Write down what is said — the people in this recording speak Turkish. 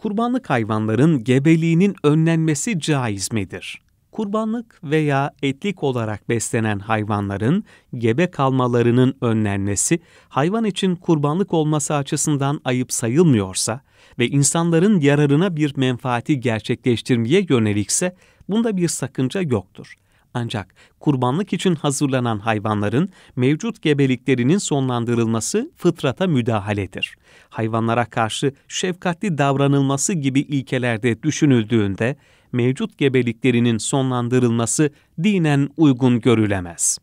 kurbanlık hayvanların gebeliğinin önlenmesi caiz midir? Kurbanlık veya etlik olarak beslenen hayvanların gebe kalmalarının önlenmesi, hayvan için kurbanlık olması açısından ayıp sayılmıyorsa ve insanların yararına bir menfaati gerçekleştirmeye yönelikse bunda bir sakınca yoktur. Ancak kurbanlık için hazırlanan hayvanların mevcut gebeliklerinin sonlandırılması fıtrata müdahaledir. Hayvanlara karşı şefkatli davranılması gibi ilkelerde düşünüldüğünde mevcut gebeliklerinin sonlandırılması dinen uygun görülemez.